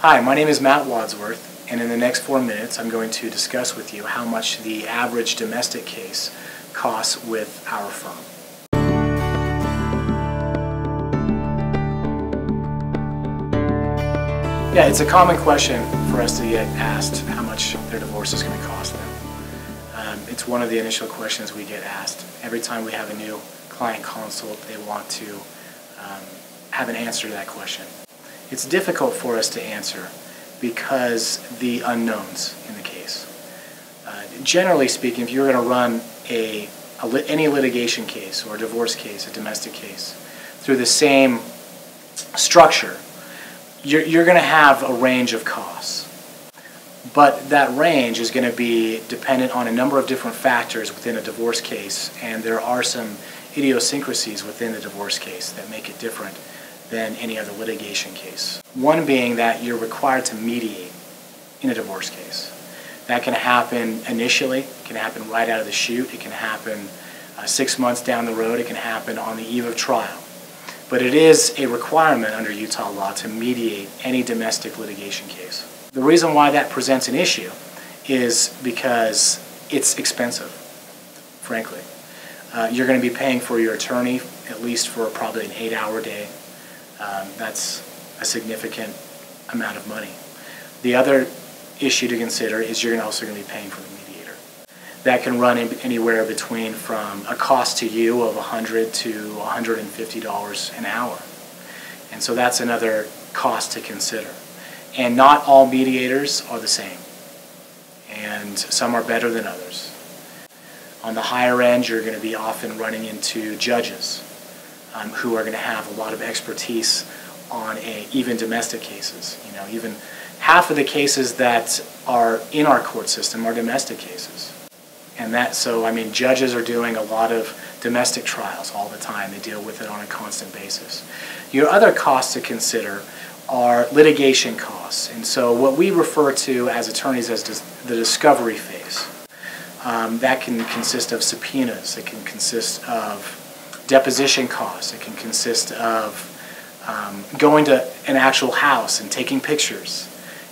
Hi, my name is Matt Wadsworth, and in the next four minutes I'm going to discuss with you how much the average domestic case costs with our firm. Yeah, it's a common question for us to get asked how much their divorce is going to cost them. Um, it's one of the initial questions we get asked. Every time we have a new client consult, they want to um, have an answer to that question. It's difficult for us to answer because the unknowns in the case. Uh, generally speaking, if you're going to run a, a any litigation case or a divorce case, a domestic case, through the same structure, you're, you're going to have a range of costs. But that range is going to be dependent on a number of different factors within a divorce case, and there are some idiosyncrasies within the divorce case that make it different than any other litigation case. One being that you're required to mediate in a divorce case. That can happen initially, it can happen right out of the chute, it can happen uh, six months down the road, it can happen on the eve of trial. But it is a requirement under Utah law to mediate any domestic litigation case. The reason why that presents an issue is because it's expensive, frankly. Uh, you're going to be paying for your attorney at least for probably an eight hour day. Um, that's a significant amount of money. The other issue to consider is you're also going to be paying for the mediator. That can run anywhere between from a cost to you of 100 to $150 an hour. And so that's another cost to consider. And not all mediators are the same. And some are better than others. On the higher end, you're going to be often running into judges um, who are going to have a lot of expertise on a, even domestic cases. You know, even half of the cases that are in our court system are domestic cases. And that, so I mean, judges are doing a lot of domestic trials all the time. They deal with it on a constant basis. Your other costs to consider are litigation costs. And so what we refer to as attorneys as the discovery phase. Um, that can consist of subpoenas. It can consist of deposition costs. It can consist of um, going to an actual house and taking pictures.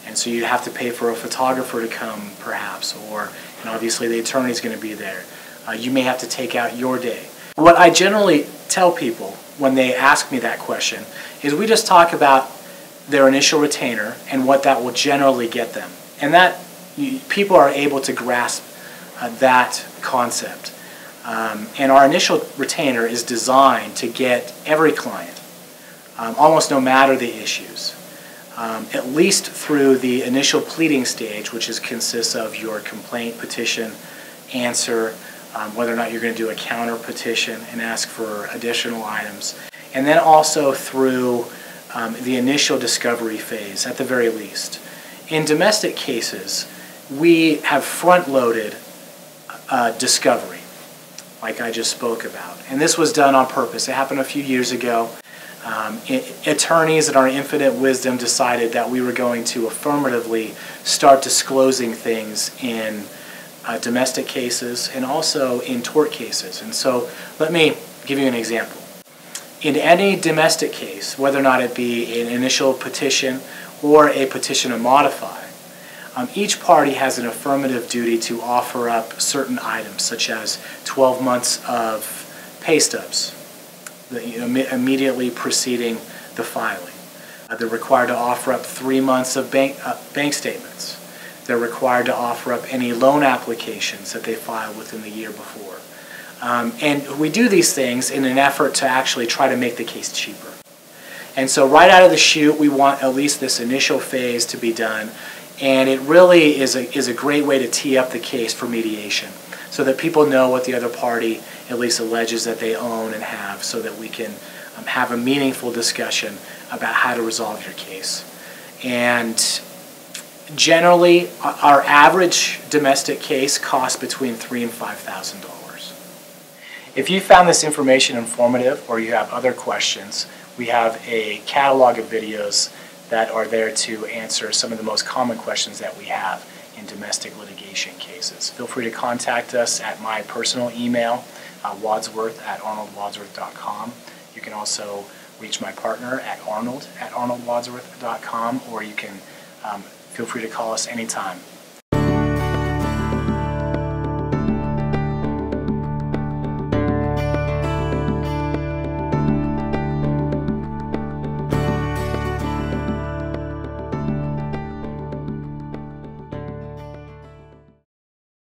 And so you have to pay for a photographer to come, perhaps, or and obviously the attorney is going to be there. Uh, you may have to take out your day. What I generally tell people when they ask me that question is we just talk about their initial retainer and what that will generally get them. And that you, people are able to grasp uh, that concept. Um, and our initial retainer is designed to get every client, um, almost no matter the issues, um, at least through the initial pleading stage, which is, consists of your complaint, petition, answer, um, whether or not you're going to do a counter petition and ask for additional items, and then also through um, the initial discovery phase at the very least. In domestic cases, we have front loaded uh, discovery, like I just spoke about. And this was done on purpose. It happened a few years ago. Um, attorneys in our infinite wisdom decided that we were going to affirmatively start disclosing things in uh, domestic cases and also in tort cases. And so let me give you an example. In any domestic case, whether or not it be an initial petition or a petition to modify, um, each party has an affirmative duty to offer up certain items, such as 12 months of pay stubs, the, you know, immediately preceding the filing. Uh, they're required to offer up three months of bank, uh, bank statements. They're required to offer up any loan applications that they filed within the year before. Um, and we do these things in an effort to actually try to make the case cheaper. And so right out of the chute, we want at least this initial phase to be done. And it really is a, is a great way to tee up the case for mediation so that people know what the other party at least alleges that they own and have so that we can um, have a meaningful discussion about how to resolve your case. And generally, our average domestic case costs between three and five thousand dollars. If you found this information informative or you have other questions, we have a catalog of videos that are there to answer some of the most common questions that we have in domestic litigation cases. Feel free to contact us at my personal email, uh, wadsworth at arnoldwadsworth.com. You can also reach my partner at arnold at arnoldwadsworth.com or you can um, feel free to call us anytime.